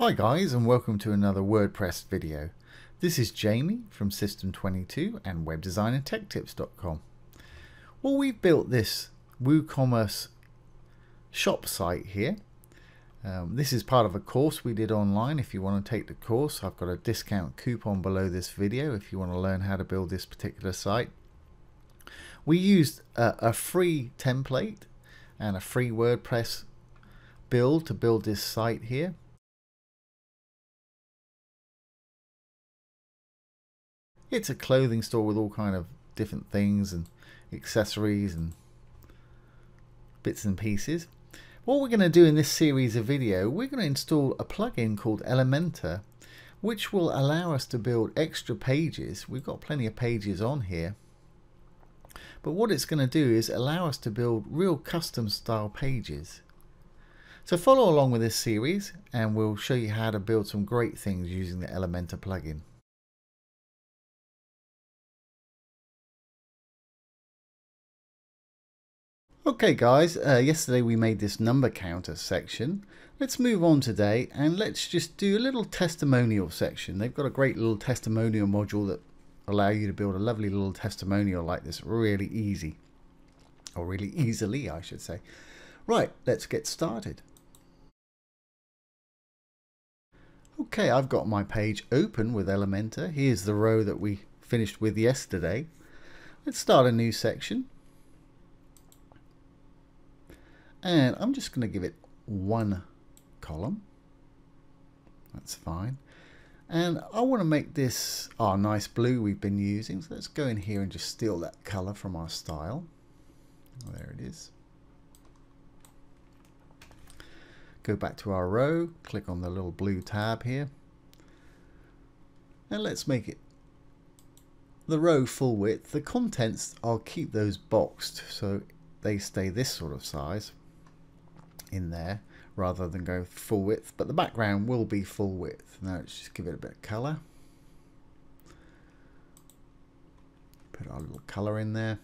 Hi guys and welcome to another WordPress video. This is Jamie from System22 and webdesignandtechtips.com. Well we've built this WooCommerce shop site here. Um, this is part of a course we did online. If you want to take the course I've got a discount coupon below this video if you want to learn how to build this particular site. We used a, a free template and a free WordPress build to build this site here. It's a clothing store with all kind of different things and accessories and bits and pieces. What we're going to do in this series of video, we're going to install a plugin called Elementor, which will allow us to build extra pages. We've got plenty of pages on here. But what it's going to do is allow us to build real custom style pages. So follow along with this series and we'll show you how to build some great things using the Elementor plugin. Okay guys, uh, yesterday we made this number counter section. Let's move on today and let's just do a little testimonial section. They've got a great little testimonial module that allow you to build a lovely little testimonial like this really easy. Or really easily I should say. Right, let's get started. Okay, I've got my page open with Elementor. Here's the row that we finished with yesterday. Let's start a new section and I'm just going to give it one column. That's fine. And I want to make this our nice blue we've been using. So let's go in here and just steal that color from our style. Oh, there it is. Go back to our row click on the little blue tab here. And let's make it the row full width. The contents I'll keep those boxed so they stay this sort of size in there rather than go full width but the background will be full width. Now let's just give it a bit of color put our little color in there.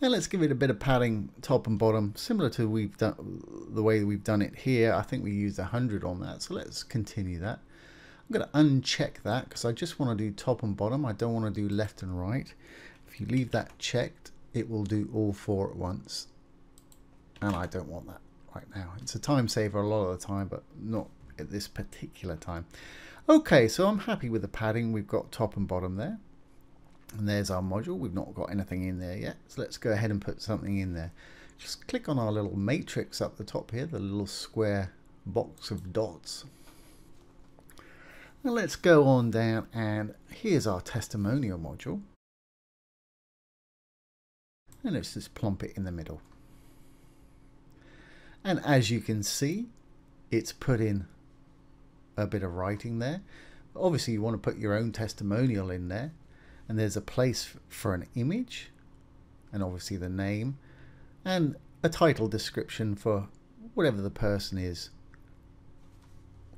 Now let's give it a bit of padding top and bottom similar to we've done the way we've done it here. I think we used 100 on that so let's continue that. I'm going to uncheck that because I just want to do top and bottom. I don't want to do left and right. If you leave that checked it will do all four at once and I don't want that right now. It's a time saver a lot of the time, but not at this particular time. Okay, so I'm happy with the padding. We've got top and bottom there. And there's our module. We've not got anything in there yet. So let's go ahead and put something in there. Just click on our little matrix up the top here, the little square box of dots. Now let's go on down and here's our testimonial module. And let's just plump it in the middle. And as you can see, it's put in a bit of writing there. Obviously, you want to put your own testimonial in there. And there's a place for an image, and obviously the name, and a title description for whatever the person is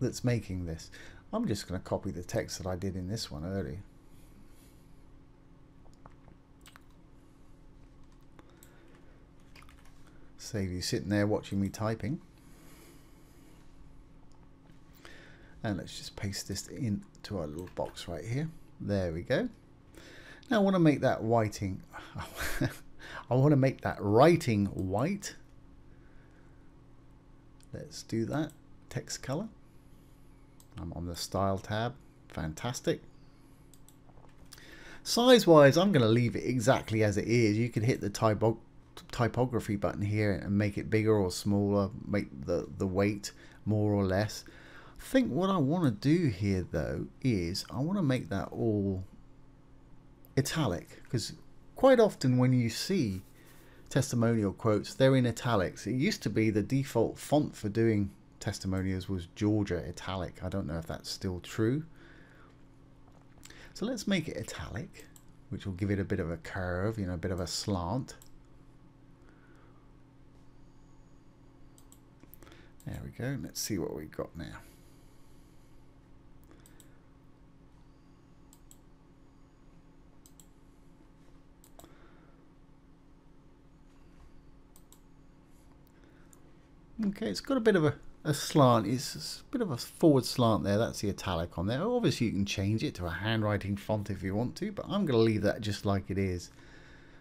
that's making this. I'm just going to copy the text that I did in this one earlier. Save you sitting there watching me typing. And let's just paste this into our little box right here. There we go. Now I want to make that whiting. I want to make that writing white. Let's do that. Text color. I'm on the style tab. Fantastic. Size wise, I'm going to leave it exactly as it is. You can hit the typo typography button here and make it bigger or smaller, make the, the weight more or less. I think what I want to do here though is I want to make that all italic because quite often when you see testimonial quotes they're in italics. It used to be the default font for doing testimonials was Georgia italic. I don't know if that's still true. So let's make it italic which will give it a bit of a curve, you know, a bit of a slant. There we go. Let's see what we've got now. Okay, it's got a bit of a a slant. It's a bit of a forward slant there. That's the italic on there. Obviously, you can change it to a handwriting font if you want to, but I'm going to leave that just like it is.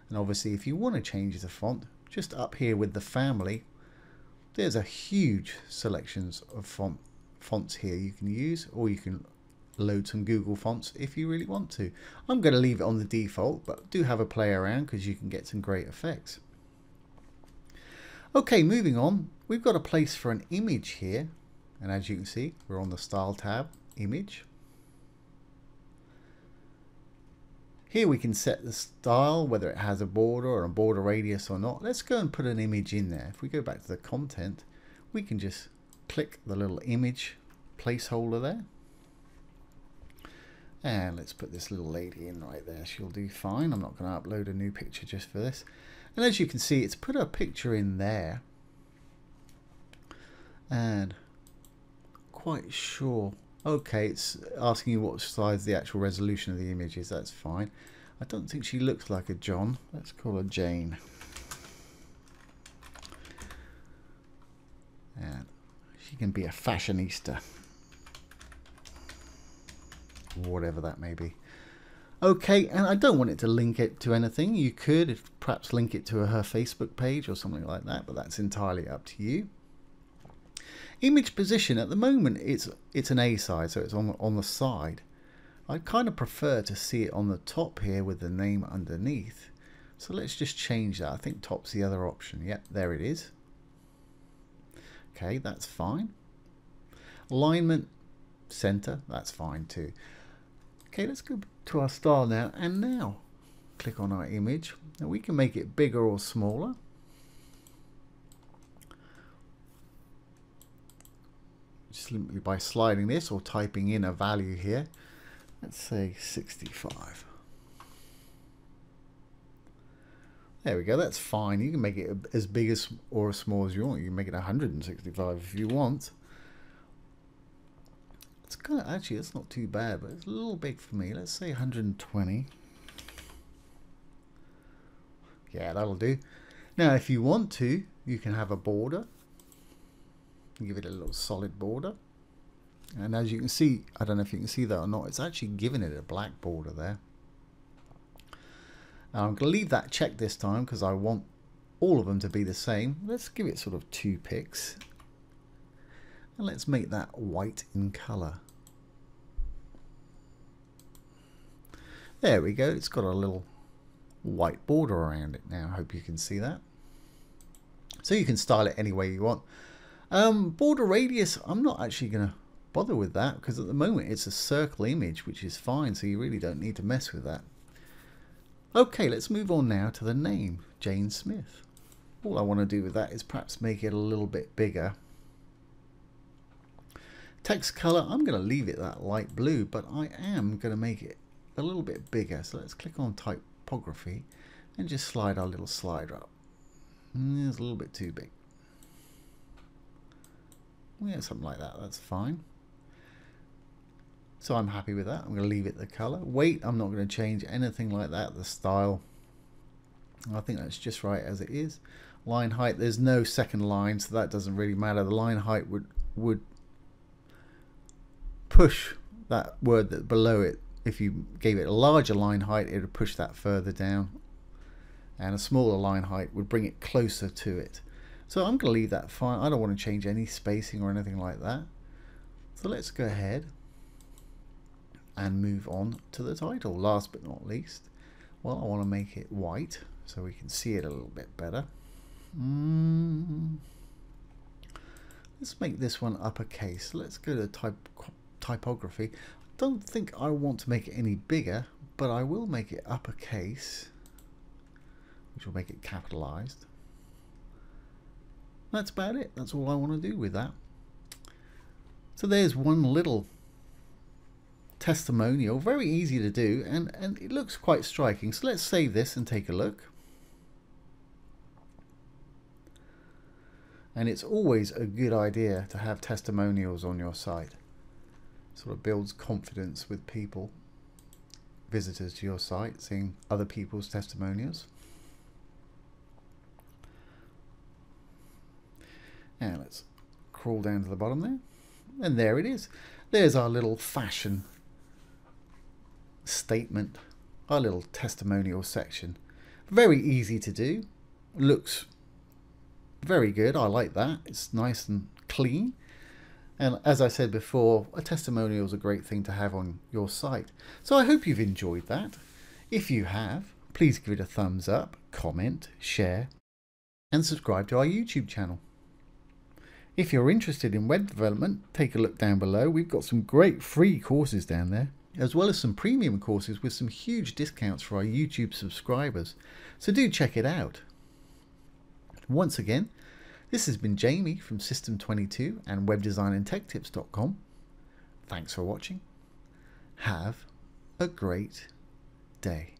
And obviously, if you want to change the font, just up here with the family, there's a huge selections of font fonts here you can use, or you can load some Google fonts if you really want to. I'm going to leave it on the default, but do have a play around because you can get some great effects. Okay, moving on, we've got a place for an image here. And as you can see, we're on the Style tab, Image. Here we can set the style, whether it has a border or a border radius or not. Let's go and put an image in there. If we go back to the content, we can just click the little image placeholder there. And let's put this little lady in right there. She'll do fine. I'm not going to upload a new picture just for this. And as you can see, it's put a picture in there. And quite sure. Okay, it's asking you what size the actual resolution of the image is. That's fine. I don't think she looks like a John. Let's call her Jane. And she can be a fashionista. Whatever that may be. Okay, and I don't want it to link it to anything. You could perhaps link it to her Facebook page or something like that, but that's entirely up to you. Image position, at the moment it's it's an A side, so it's on, on the side. I kind of prefer to see it on the top here with the name underneath. So let's just change that. I think top's the other option. Yep, there it is. Okay, that's fine. Alignment, center, that's fine too. Okay, let's go to our style now. And now, click on our image. Now we can make it bigger or smaller. Simply by sliding this or typing in a value here. Let's say 65. There we go, that's fine. You can make it as big as or as small as you want. You can make it 165 if you want. It's kind of, actually, it's not too bad, but it's a little big for me. Let's say 120. Yeah, that'll do. Now, if you want to, you can have a border. Give it a little solid border. And as you can see, I don't know if you can see that or not, it's actually giving it a black border there. Now I'm going to leave that checked this time because I want all of them to be the same. Let's give it sort of two picks. And let's make that white in colour. There we go. It's got a little white border around it now. I hope you can see that. So you can style it any way you want. Um, border radius, I'm not actually going to bother with that because at the moment it's a circle image, which is fine. So you really don't need to mess with that. Okay, let's move on now to the name, Jane Smith. All I want to do with that is perhaps make it a little bit bigger Text color, I'm going to leave it that light blue, but I am going to make it a little bit bigger. So let's click on typography and just slide our little slider up. Mm, it's a little bit too big. Yeah, something like that. That's fine. So I'm happy with that. I'm going to leave it the color. Weight, I'm not going to change anything like that. The style, I think that's just right as it is. Line height, there's no second line, so that doesn't really matter. The line height would would push that word that below it. If you gave it a larger line height, it would push that further down. And a smaller line height would bring it closer to it. So I'm going to leave that fine. I don't want to change any spacing or anything like that. So let's go ahead and move on to the title. Last but not least, well, I want to make it white so we can see it a little bit better. Mm. Let's make this one uppercase. Let's go to type typography. I don't think I want to make it any bigger, but I will make it uppercase, which will make it capitalized. That's about it. That's all I want to do with that. So there's one little testimonial, very easy to do, and, and it looks quite striking. So let's save this and take a look. And it's always a good idea to have testimonials on your site sort of builds confidence with people, visitors to your site, seeing other people's testimonials. Now let's crawl down to the bottom there. And there it is. There's our little fashion statement, our little testimonial section. Very easy to do. Looks very good. I like that. It's nice and clean. And as I said before, a testimonial is a great thing to have on your site. So I hope you've enjoyed that. If you have, please give it a thumbs up, comment, share, and subscribe to our YouTube channel. If you're interested in web development, take a look down below. We've got some great free courses down there, as well as some premium courses with some huge discounts for our YouTube subscribers. So do check it out. Once again, this has been Jamie from System22 and WebDesignAndTechTips.com. Thanks for watching. Have a great day.